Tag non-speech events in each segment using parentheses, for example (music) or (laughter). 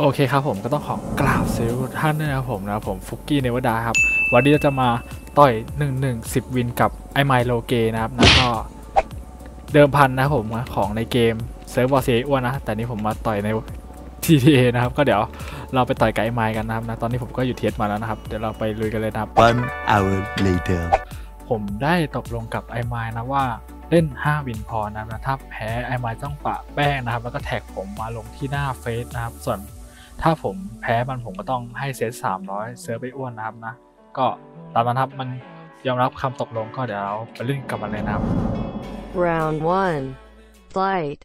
โอเคครับผมก็ต้องขอกราบสวัสดีทุกท่านด้วยนะครับผมนะครับผมฟุกกี้เนวดาครับ วันนี้เราจะมาต่อย 1 1 10 วินกับไอไมโลเกนะครับแล้วก็เดิมพันนะครับผมของในเกมเซิร์ฟบอลเซียอ้วนนะ แต่นี้ผมมาต่อยใน TTA นะครับ ก็เดี๋ยวเราไปต่อยกับไอไมกันนะครับนะตอนนี้ผมก็อยู่เทียสมาแล้วนะครับ เดี๋ยวเราไปลุยกันเลยนะครับ One hour later. ผมได้ตกลงกับไอไมล์นะว่าเล่น 5 วินพอนะครับนะถ้าแพ้ไอไมล์ต้องปะแป้งนะครับ แล้วก็แท็กผมมาลงที่หน้าเฟซนะครับ ส่วน ถ้าผมแพ้มันผมก็ต้องให้เซต300เซิร์ฟไปอ้วนนะครับนะ ก็ตามนั้นครับมันยอมรับคำตกลงก็เดี๋ยวเราไปเล่นกับมันเลยนะครับ Round 1. Fight.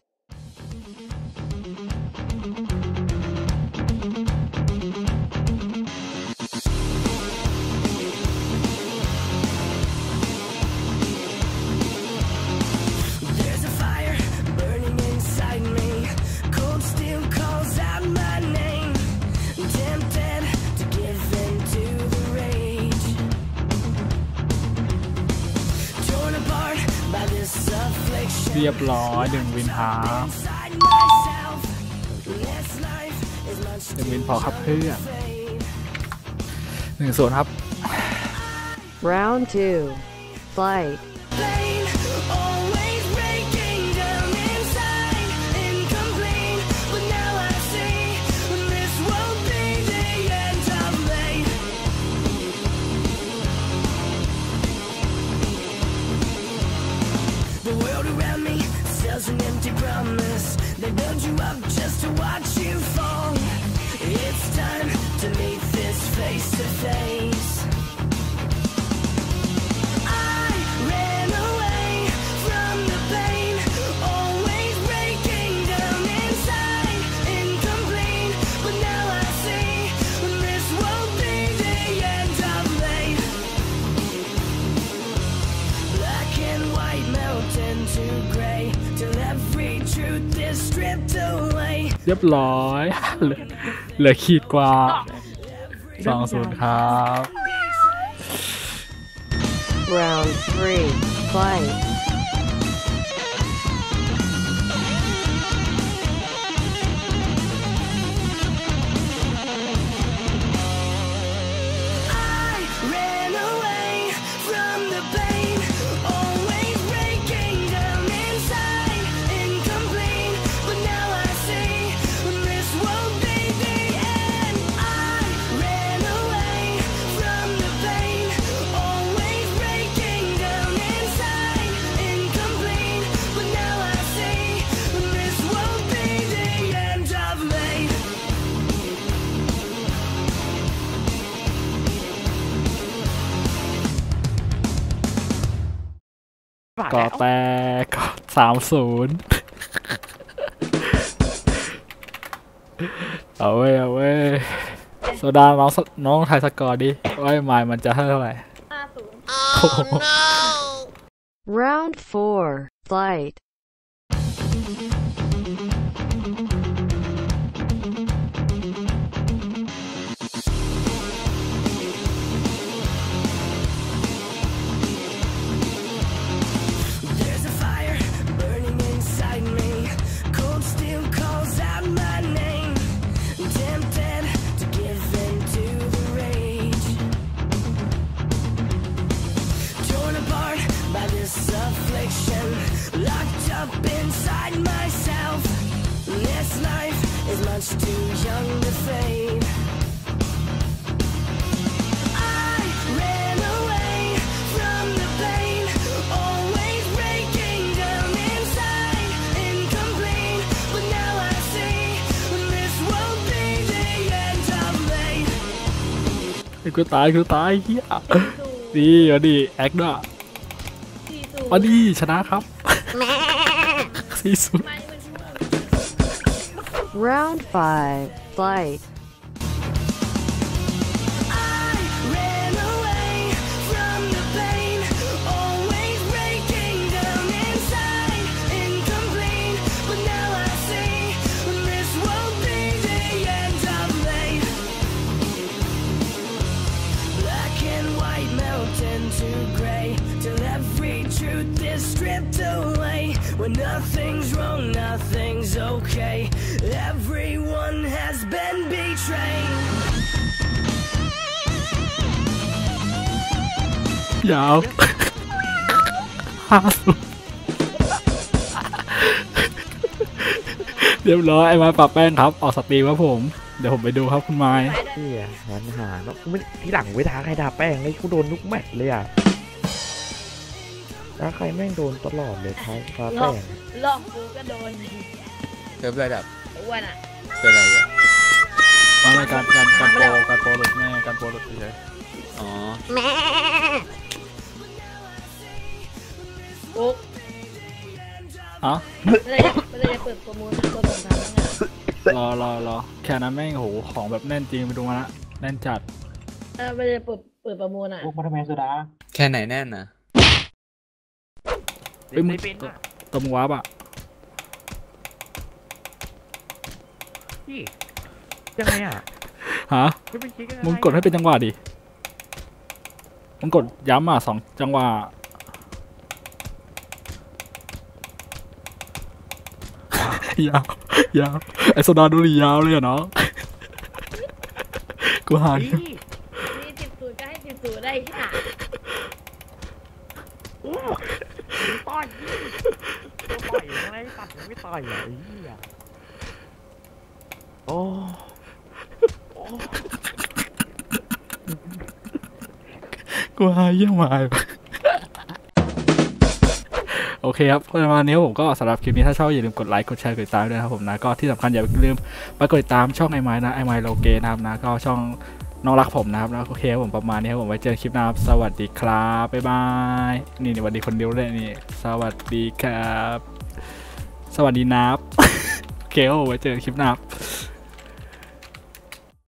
เรียบร้อยหนึ่งวินหายหนึ่งวินพอครับเพื่อนหนึ่งส่วนครับ Round two Fight. They build you up เรียบร้อยเหลือเหลือขีดกว่าสองศูนย์ครับ Round 3. Fight. ก่อแตกก่อสามศูนย์เอาเว้ยเอาเว้ยโซดาน้องสน้องไทายสกอร์ดิว่าไอ้ไมล์มันจะเท่าไหร่โอ้โห Round 4. Fight. inside myself. This life is much too young to fade. I ran away from the pain, always breaking down inside, incomplete. But now I see this won't be the end of me. กูตายกูตายเฮียดีมาดีแอคด้วยมาดีชนะครับสี่ศู นย์ Round 5. Fight. and white melt into gray till every truth is stripped away. When nothing's wrong, nothing's okay. okay. Everyone has been betrayed. ยาว ห้าสุดเรียบร้อยไอ้ไม้ปรับแป้งครับ (laughs) ออกสตรีมครับผม เดี๋ยวผมไปดูครับคุณไม้เฮียหันหาเนาะกูไม่ที่หลังเวทาใครด่าแป้งเลยกูโดนทุกแมตช์เลยอะถ้าใครแม่งโดนตลอดเลยท้ายฟ้าแป้งลอกกูก็โดนเซิร์ฟระดับอ้วนอะเป็นอะไรอะมาไม่การการการโปรการโปรหลุดแม่การโปรหลุดเฉยอ๋อปุ๊กๆอ๋อไม่ได้ไม่ได้เปิดประมูล อรอรอแค่นั้นแม่งโหของแบบแน่นจริงไปดูมาละแน่นจัดเออไม่ได้เปิดเปิดประมูลอะแค่ไหนแน่นนะเอ้ยมึงตัวมึงวาร์ปอะพี่ยังไงอะฮะไม่เป็นคิดกันมึงกดให้เป็นจังหวะดิมึงกดย้ำอะสองจังหวะ ยาวยาวไอโซดาดูดียาวเลยอะเนาะกูหายพี่มีสิบศูนย์ก็ให้สิบศูนย์ได้ค่ะโอ้ต่อยตัวต่อยอะไรตัดยังไม่ต่อยอะไอ้เหี้ยโอ้กูหายเยี่ยมาย โอเคครับประมาณนี้ผมก็สำหรับคลิปนี้ถ้าชอบอย่าลืมกดไลค์กดแชร์กดติดตามด้วยนะครับผมนะก็ที่สำคัญอย่าลืมไปกดติดตามช่องไอไม้นะไอไม้โลเกนะครับนะก็ช่องน้องรักผมนะครับนะโอเคผมประมาณนี้ครับผมไว้เจอคลิปหน้าสวัสดีครับบ๊ายบายนี่สวัสดีคนเดียวเลยนี่สวัสดีครับ สวัสดีนับโอเคครับผมไว้เจอคลิปหน้าครับ